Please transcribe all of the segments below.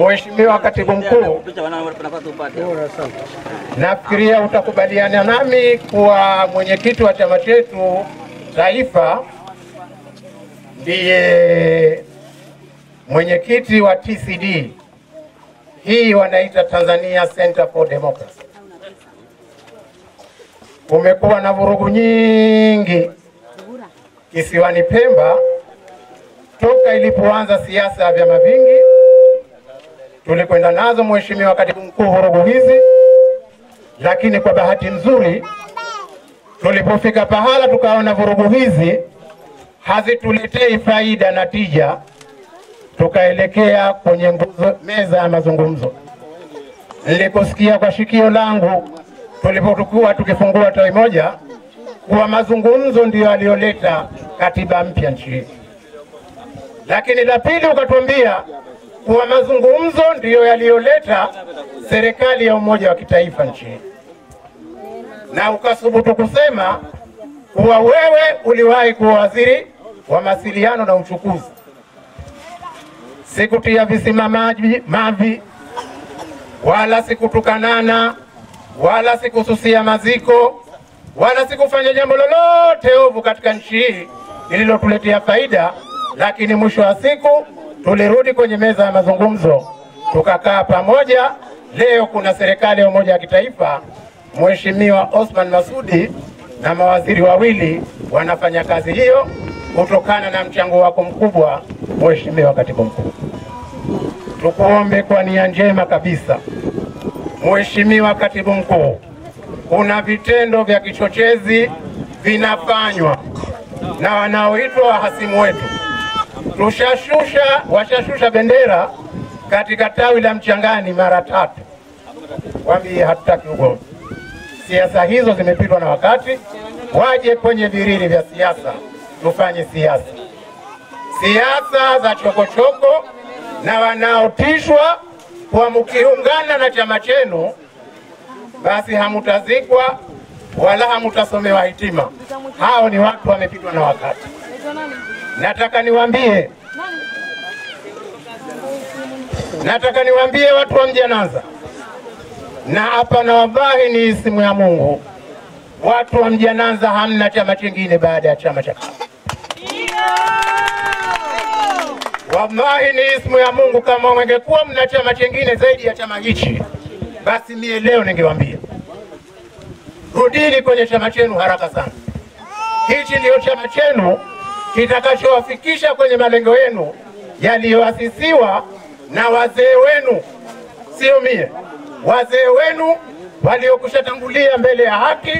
Mheshimiwa Katibu Mkuu, nafikiria utakubaliana nami kuwa mwenyekiti wa chama chetu taifa ndiye mwenyekiti wa TCD, hii wanaita Tanzania Center for Democracy. Kumekuwa na vurugu nyingi kisiwani Pemba toka ilipoanza siasa ya vyama vingi. Tulikwenda nazo Mheshimiwa Katibu Mkuu, vurugu hizi, lakini kwa bahati nzuri tulipofika pahala tukaona vurugu hizi hazituletei faida na tija, tukaelekea kwenye nguzo, meza ya mazungumzo. Nilikusikia kwa shikio langu tulipokuwa tukifungua tawi moja kuwa mazungumzo ndiyo aliyoleta katiba mpya nchi hii, lakini la pili ukatuambia kuwa mazungumzo ndiyo yaliyoleta serikali ya umoja wa kitaifa nchini, na ukasubutu kusema kuwa wewe uliwahi kuwa waziri wa mawasiliano na uchukuzi. Sikutia visima maji mavi, wala sikutukanana, wala sikususia maziko, wala sikufanya jambo lolote ovu katika nchi hii lililotuletea faida, lakini mwisho wa siku tulirudi kwenye meza ya mazungumzo, tukakaa pamoja. Leo kuna serikali ya umoja wa kitaifa, Mheshimiwa Osman Masudi na mawaziri wawili wanafanya kazi hiyo kutokana na mchango wako mkubwa, Mheshimiwa Katibu Mkuu. Tukuombe kwa nia njema kabisa, Mheshimiwa Katibu Mkuu, kuna vitendo vya kichochezi vinafanywa na wanaoitwa wahasimu wetu. Tushashusha, washashusha bendera katika tawi la Mchangani mara tatu, wambie hatutaki ugomvi. Siasa hizo zimepitwa na wakati, waje kwenye virili vya siasa, tufanye siasa, siasa za chokochoko na wanaotishwa kwa mkiungana na chama chenu basi hamutazikwa wala hamutasomewa hitima. Hao ni watu wamepitwa na wakati. Nataka niwaambie, nataka niwaambie watu wa Mjananza. Na hapa na wallahi ni isimu ya Mungu, watu wa Mjananza hamna chama chingine baada ya chama cha kafu. Wallahi ni ismu ya Mungu, kama mwengekuwa mna chama chingine zaidi ya chama hichi, basi mie leo ningewaambia. Rudini kwenye chama chenu haraka sana. Hichi ndiyo chama chenu kitakachowafikisha kwenye malengo yenu yaliyoasisiwa na wazee wenu, sio mie, wazee wenu waliokushatangulia mbele ya haki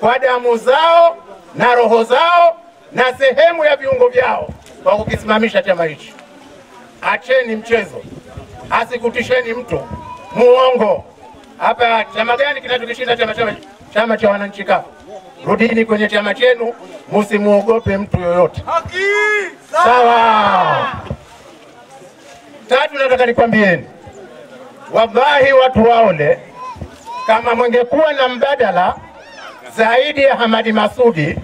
kwa damu zao na roho zao na sehemu ya viungo vyao kwa kukisimamisha chama hichi. Acheni mchezo, asikutisheni mtu muongo. Hapa chama gani kinachokishinda chama, chama, chama cha wananchi kafu? Rudini kwenye chama chenu, msimuogope mtu yoyote. Haki Sawa. Tatu, nataka nikwambieni, wallahi watu waone kama mwengekuwa na mbadala zaidi ya Hamadi Masudi,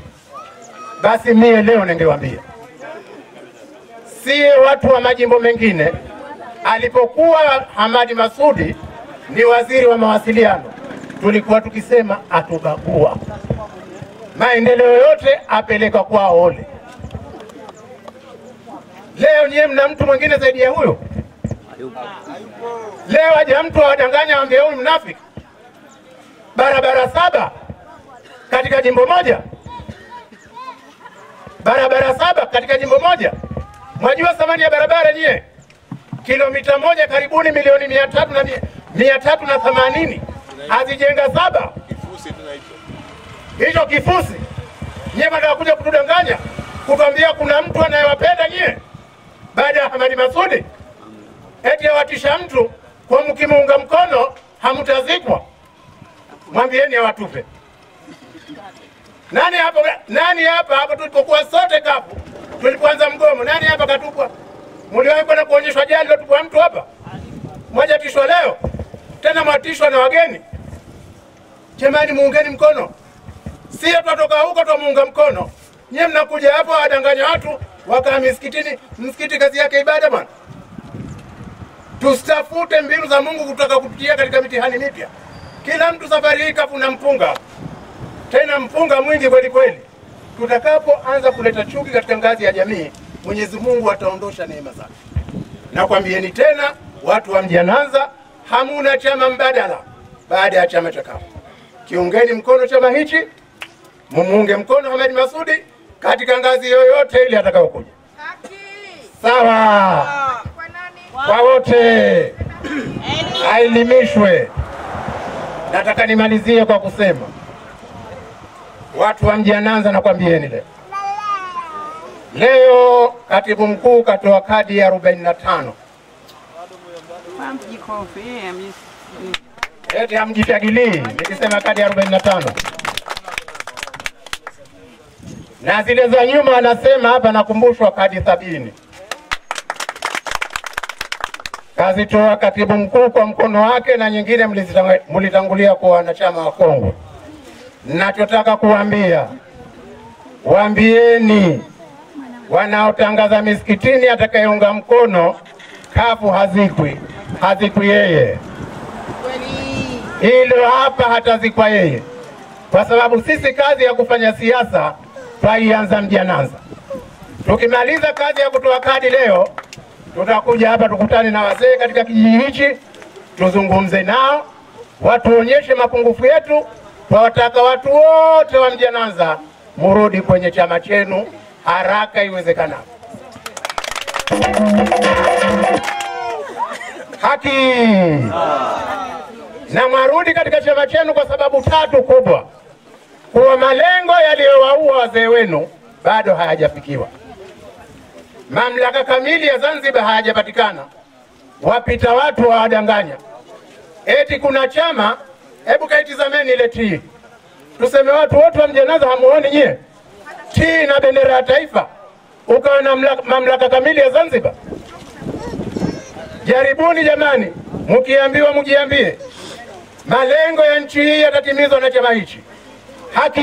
basi mie leo ningewambia siye watu wa majimbo mengine. Alipokuwa Hamadi Masudi ni waziri wa mawasiliano, tulikuwa tukisema atubagua maendeleo yote apeleka kwa ole. Leo nyie mna mtu mwingine zaidi ya huyo? Leo aja mtu awadanganya wangeoni mnafiki. Barabara saba katika jimbo moja, barabara saba katika jimbo moja. Mwajua thamani ya barabara nyie? Kilomita moja karibuni milioni mia tatu na mia tatu na themanini azijenga saba hicho kifusi. Nyie mnataka kuja kutudanganya kutuambia kuna mtu anayewapenda nyie baada ya Hamadi Masudi, eti awatisha mtu kwa mkimuunga mkono hamtazikwa. Mwambieni awatupe. Nani hapa, nani hapa hapa tulipokuwa sote kafu, tulipoanza mgomo, nani hapa katupwa? Mliwahi kwenda kuonyeshwa jali lotupwa mtu hapa? Mwajatishwa leo tena, mwatishwa na wageni. Jamani, muungeni mkono, sio twatoka huko twamuunga mkono. Nyie mnakuja hapo wadanganya watu wakaa misikitini. Msikiti kazi yake ibada bwana. Tusitafute mbinu za Mungu kutoka kupitia katika mitihani mipya. Kila mtu safari hii kavuna mpunga, tena mpunga mwingi kweli kweli. Tutakapoanza kuleta chuki katika ngazi ya jamii, Mwenyezi Mungu ataondosha neema zake. Nakwambieni tena, watu wa Mjananza, hamuna chama mbadala baada ya chama cha CUF. Kiungeni mkono chama hichi, mumuunge mkono Hamad Masudi katika ngazi yoyote ile atakayokuja. Sawa. Kwa wote, aelimishwe. Nataka nimalizie kwa kusema watu wa mji Mjananza, nakwambieni leo. Leo katibu mkuu katoa kadi ya 45 eti hamjishagilii nikisema kadi ya 45 na zile za nyuma anasema hapa, nakumbushwa kadi sabini. Kazitoa katibu mkuu kwa mkono wake, na nyingine mlitangulia kwa wanachama wa Kongo. Nachotaka kuambia, waambieni wanaotangaza misikitini, atakayeunga mkono kafu hazikwi, hazikwi yeye, hilo hapa hatazikwa yeye, kwa sababu sisi kazi ya kufanya siasa twaianza Mjananza. Tukimaliza kazi ya kutoa kadi leo, tutakuja hapa tukutane na wazee katika kijiji hichi, tuzungumze nao, watuonyeshe mapungufu yetu. Twawataka watu wote wa Mjananza murudi kwenye chama chenu haraka iwezekanavyo. Haki na mwarudi katika chama chenu kwa sababu tatu kubwa: kuwa malengo yaliyowaua wazee wenu bado hayajafikiwa, mamlaka kamili ya Zanzibar hayajapatikana, wapita watu wawadanganya eti kuna chama. Hebu kaitizameni ile tii, tuseme watu wote wa Mjananza hamuoni nyie tii na bendera ya taifa, ukawa na mamlaka, mamlaka kamili ya Zanzibar. Jaribuni jamani, mkiambiwa mjiambie, malengo ya nchi hii yatatimizwa na chama hichi. Haki